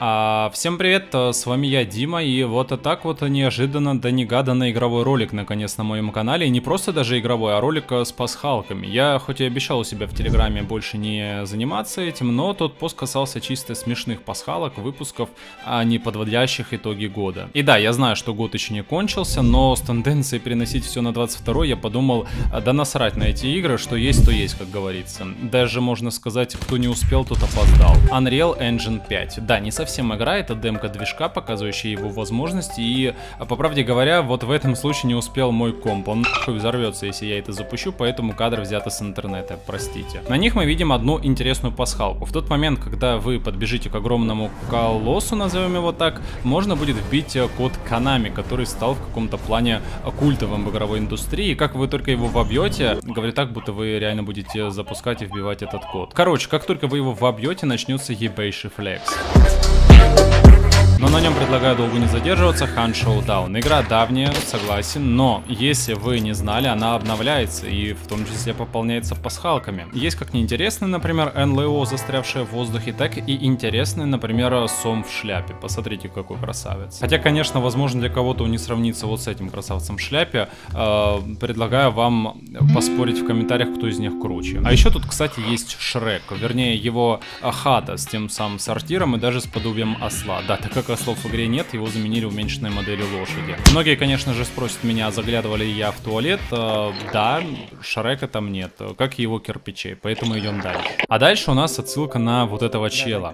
А, всем привет, э, с вами я, Дима, и вот так вот неожиданно да негаданно игровой ролик наконец на моем канале, и не просто даже игровой, а ролик э, с пасхалками. Я хоть и обещал у себя в Телеграме больше не заниматься этим, но тот пост касался чисто смешных пасхалок, выпусков, а не подводящих итоги года. И да, я знаю, что год еще не кончился, но с тенденцией переносить все на 22 я подумал, э, да насрать на эти игры, что есть, то есть, как говорится. Даже можно сказать, кто не успел, тот опоздал. Unreal Engine 5. Да, не совсем совсем игра, это демка движка, показывающая его возможности, и, по правде говоря, вот в этом случае не успел мой комп, он нахуй взорвется, если я это запущу, поэтому кадр взято с интернета, простите. На них мы видим одну интересную пасхалку. В тот момент, когда вы подбежите к огромному колоссу, назовем его так, можно будет вбить э, код Konami, который стал в каком-то плане культовым в игровой индустрии, и как вы только его вобьете, говорю так, будто вы реально будете запускать и вбивать этот код. Короче, как только вы его вобьете, начнется ебейший флекс. Но на нем предлагаю долго не задерживаться, Хан Showdown. Игра давняя, согласен, но если вы не знали, она обновляется и в том числе пополняется пасхалками. Есть как неинтересные, например, НЛО, застрявшее в воздухе, так и интересные, например, Сом в шляпе. Посмотрите, какой красавец. Хотя, конечно, возможно для кого-то он не сравнится вот с этим красавцем в шляпе. Э, предлагаю вам поспорить в комментариях, кто из них круче. А еще тут, кстати, есть Шрек, вернее его хата с тем самым сортиром и даже с подобием осла. Да, так как ослов в игре нет, его заменили уменьшенной моделью лошади. Многие, конечно же, спросят меня, заглядывали я в туалет. Э, да, Шрека там нет, как и его кирпичей, поэтому идем дальше. А дальше у нас отсылка на вот этого чела.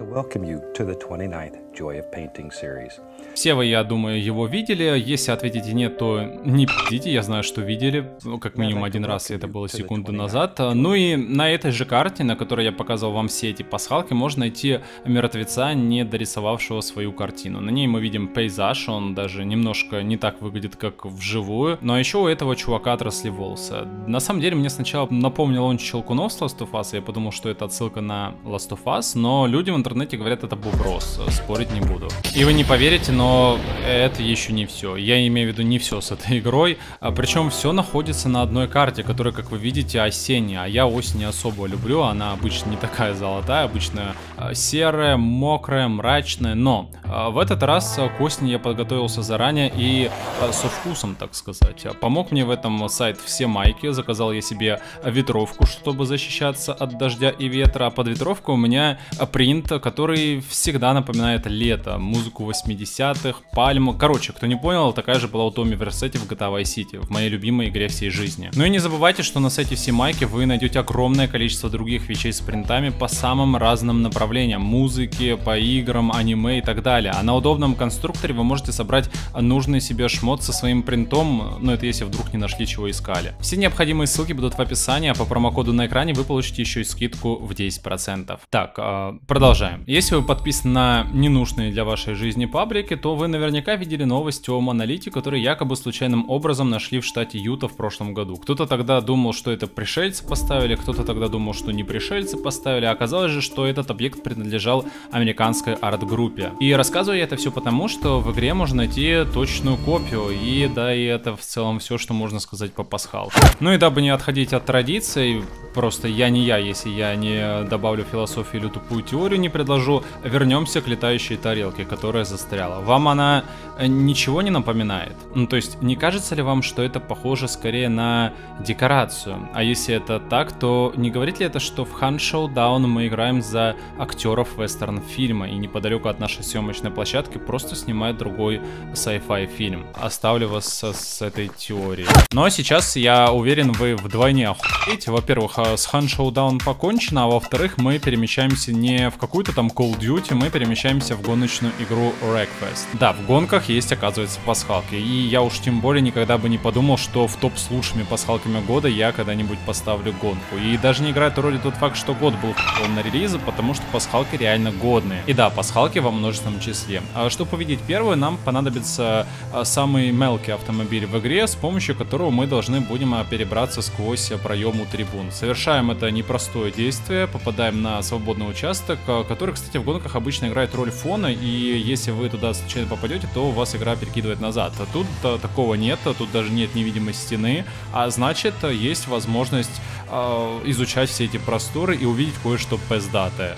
Все вы, я думаю, его видели. Если ответите нет, то не пидите, я знаю, что видели. Ну, как минимум один раз, и это было секунду назад. Ну и на этой же карте, на которой я показывал вам все эти пасхалки, можно найти мертвеца, не дорисовавшего свою картину. На ней мы видим пейзаж, он даже немножко не так выглядит, как вживую. Но еще у этого чувака отросли волосы. На самом деле, мне сначала напомнил он Щелкунов с Last of Us, я подумал, что это отсылка на Last of Us, но люди в интернете говорят, это буброс, спорить не буду. И вы не поверите, но это еще не все. Я имею в виду не все с этой игрой. А, причем все находится на одной карте, которая, как вы видите, осенняя. А я осень не особо люблю. Она обычно не такая золотая, обычно а, серая, мокрая, мрачная. Но а, в этот раз к осени я подготовился заранее и а, со вкусом, так сказать. Помог мне в этом сайт все майки. Заказал я себе ветровку, чтобы защищаться от дождя и ветра. А под ветровку у меня принт, который всегда напоминает лето. Музыку 80 80-х, Пальму. Короче, кто не понял, такая же была у Томми Версети в GTA Vice City, в моей любимой игре всей жизни. Ну и не забывайте, что на сайте Симайки вы найдете огромное количество других вещей с принтами по самым разным направлениям. Музыки, по играм, аниме и так далее. А на удобном конструкторе вы можете собрать нужный себе шмот со своим принтом, ну это если вдруг не нашли чего искали. Все необходимые ссылки будут в описании, а по промокоду на экране вы получите еще и скидку в 10%. Так, а, продолжаем. Если вы подписаны на ненужные для вашей жизни паблики, то вы наверняка видели новость о монолите, который якобы случайным образом нашли в штате Юта в прошлом году. Кто-то тогда думал, что это пришельцы поставили, кто-то тогда думал, что не пришельцы поставили, а оказалось же, что этот объект принадлежал американской арт-группе. И рассказываю я это все потому, что в игре можно найти точную копию, и да, и это в целом все, что можно сказать по пасхалке. Ну и дабы не отходить от традиций, просто я не я, если я не добавлю философию или тупую теорию, не предложу, вернемся к летающей тарелке, которая застряла вам она э, ничего не напоминает? Ну, то есть, не кажется ли вам, что это похоже скорее на декорацию? А если это так, то не говорит ли это, что в Хан Showdown мы играем за актеров вестерн-фильма и неподалеку от нашей съемочной площадки просто снимают другой sci-fi фильм? Оставлю вас с, с этой теорией. Но сейчас, я уверен, вы вдвойне охуеете. Во-первых, э, с Хан Showdown покончено, а во-вторых, мы перемещаемся не в какую-то там Call Duty, мы перемещаемся в гоночную игру Wreckfest. Да, в гонках есть, оказывается, пасхалки. И я уж тем более никогда бы не подумал, что в топ с лучшими пасхалками года я когда-нибудь поставлю гонку. И даже не играет роли тот факт, что год был на релиза, потому что пасхалки реально годные. И да, пасхалки во множественном числе. А чтобы победить первую, нам понадобится а, самый мелкий автомобиль в игре, с помощью которого мы должны будем а, перебраться сквозь проем у трибун. Совершаем это непростое действие, попадаем на свободный участок, а, который, кстати, в гонках обычно играет роль фона, и если вы туда случайно попадете, то вас игра перекидывает назад. А тут а, такого нет, а тут даже нет невидимой стены, а значит есть возможность э, изучать все эти просторы и увидеть кое-что пиздатое.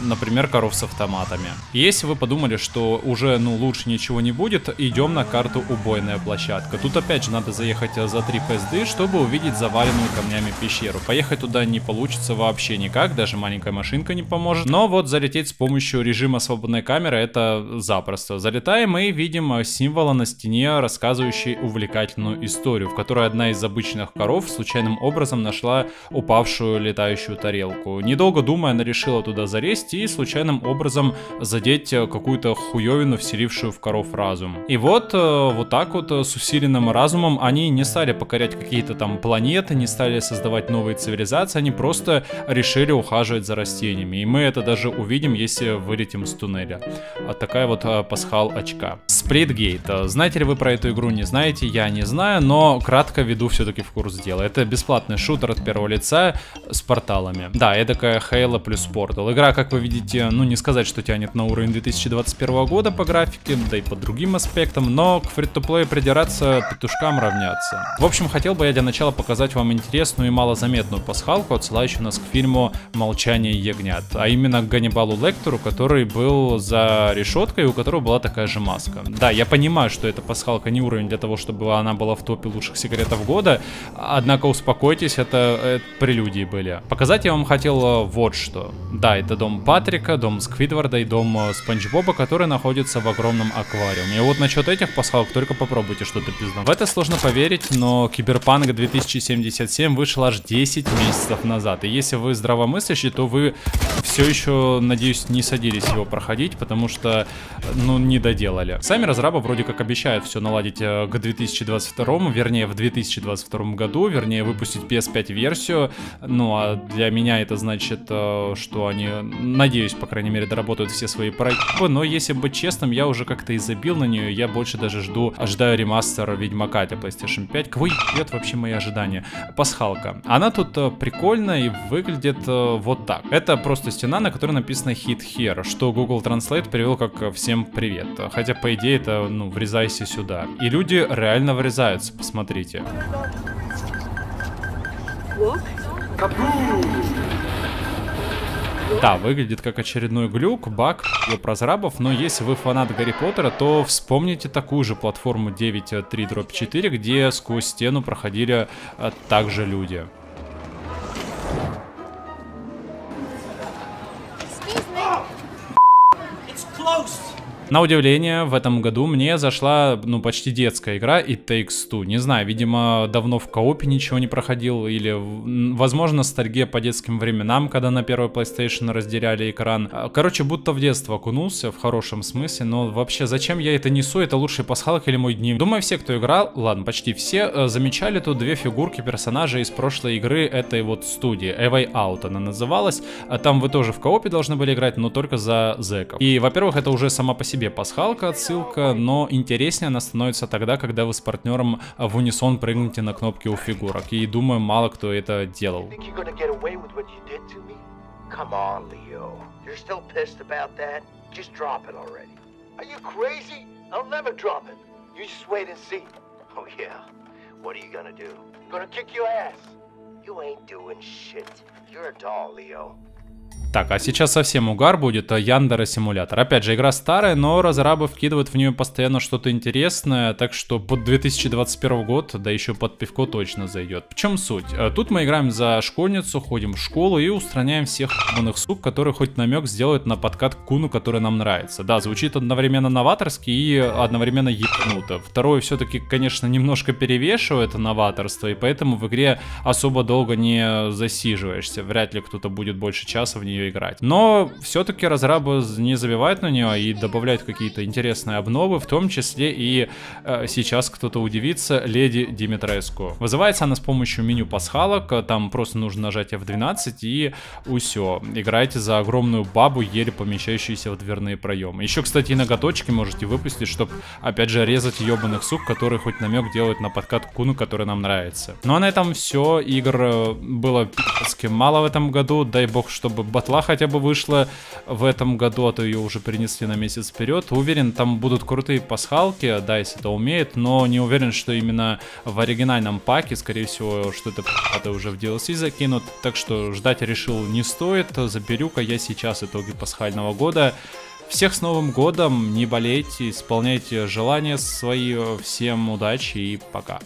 Например, коров с автоматами. Если вы подумали, что уже, ну, лучше ничего не будет, идем на карту убойная площадка. Тут опять же надо заехать за 3 PSD, чтобы увидеть заваленную камнями пещеру. Поехать туда не получится вообще никак, даже маленькая машинка не поможет. Но вот залететь с помощью режима свободной камеры это запросто. Залетаем и видим символа на стене, рассказывающий увлекательную историю, в которой одна из обычных коров случайным образом нашла упавшую летающую тарелку. Недолго думая, она решила туда залезть и случайным образом задеть какую-то хуевину, вселившую в коров разум. И вот, э, вот так вот с усиленным разумом они не стали покорять какие-то там планеты, не стали создавать новые цивилизации, они просто решили ухаживать за растениями. И мы это даже увидим, если вылетим с туннеля. Вот такая вот э, пасхал очка. Сплитгейт. Знаете ли вы про эту игру? Не знаете? Я не знаю, но кратко веду все-таки в курс дела. Это бесплатный шутер от первого лица с порталами. Да, эдакая Halo плюс Portal. Игра, как вы видите, ну не сказать, что тянет на уровень 2021 года по графике, да и по другим аспектам, но к фри-то-плей придираться петушкам равняться. В общем, хотел бы я для начала показать вам интересную и малозаметную пасхалку, отсылающую нас к фильму «Молчание ягнят», а именно к Ганнибалу Лектору, который был за решеткой, у которого была такая же маска. Да, я понимаю, что эта пасхалка не уровень для того, чтобы она была в топе лучших сигаретов года, однако успокойтесь, это, это прелюдии были. Показать я вам хотел э, вот что. Да, это дом Патрика, дом Сквидварда и дом э, Спанч Боба, который находится в огромном аквариуме. И вот насчет этих пасхалок только попробуйте что-то пиздать. В это сложно поверить, но Киберпанк 2077 вышел аж 10 месяцев назад. И если вы здравомыслящий, то вы все еще, надеюсь, не садились его проходить, потому что, ну, не доделали. Сами разрабы вроде как обещают все наладить э, к 2022, вернее, в 2022 году, вернее, выпустить PS5 версию. Ну, а для меня это значит, э, что они, надеюсь, по крайней мере, доработают все свои проекты. Но если быть честным, я уже как-то и забил на нее, я больше даже жду, ожидаю ремастер Ведьмака для PlayStation 5. Кого ебет вообще мои ожидания? Пасхалка. Она тут э, прикольная и выглядит вот так. Это просто стена, на которой написано Hit Here, что Google Translate перевел как «всем привет». Хотя, по идее, это, ну, врезайся сюда. И люди реально врезаются, посмотрите. Да, выглядит как очередной глюк, баг про разрабов, но если вы фанат Гарри Поттера, то вспомните такую же платформу 9.3.4, где сквозь стену проходили а, также люди. На удивление, в этом году мне зашла, ну, почти детская игра It Takes Two. Не знаю, видимо, давно в коопе ничего не проходил, или, возможно, ностальгия по детским временам, когда на первой PlayStation разделяли экран. А, короче, будто в детство окунулся, в хорошем смысле, но вообще, зачем я это несу? Это лучший пасхалок или мой дневник? Думаю, все, кто играл, ладно, почти все, э, замечали тут две фигурки персонажей из прошлой игры этой вот студии. A Out она называлась. А там вы тоже в коопе должны были играть, но только за зэков. И, во-первых, это уже сама по себе себе пасхалка, отсылка, но интереснее она становится тогда, когда вы с партнером в унисон прыгнете на кнопки у фигурок. И думаю, мало кто это делал. Oh. You ain't doing shit. You're a doll, Leo. Так, а сейчас совсем угар будет а Яндера симулятор. Опять же, игра старая, но разрабы вкидывают в нее постоянно что-то интересное, так что под 2021 год, да еще под пивко точно зайдет. В чем суть? Э, тут мы играем за школьницу, ходим в школу и устраняем всех умных сук, которые хоть намек сделают на подкат куну, который нам нравится. Да, звучит одновременно новаторски и одновременно ебнуто. Второе все-таки, конечно, немножко перевешивает новаторство, и поэтому в игре особо долго не засиживаешься. Вряд ли кто-то будет больше часа в нее играть. Но все-таки разрабы не забивают на нее и добавляют какие-то интересные обновы, в том числе и э, сейчас кто-то удивится, Леди Димитреску. Вызывается она с помощью меню пасхалок, там просто нужно нажать F12 и все. Играете за огромную бабу, еле помещающуюся в дверные проемы. Еще, кстати, и ноготочки можете выпустить, чтобы, опять же, резать ебаных сук, которые хоть намек делают на подкат куну, который нам нравится. Ну а на этом все. Игр э, было пи***ски мало в этом году. Дай бог, чтобы батла прошла, хотя бы вышла в этом году, а то ее уже перенесли на месяц вперед. Уверен, там будут крутые пасхалки, DICE это умеет, но не уверен, что именно в оригинальном паке, скорее всего, что-то это уже в DLC закинут. Так что ждать решил не стоит. Заберу-ка я сейчас итоги пасхального года. Всех с Новым Годом, не болейте, исполняйте желания свои, всем удачи и пока.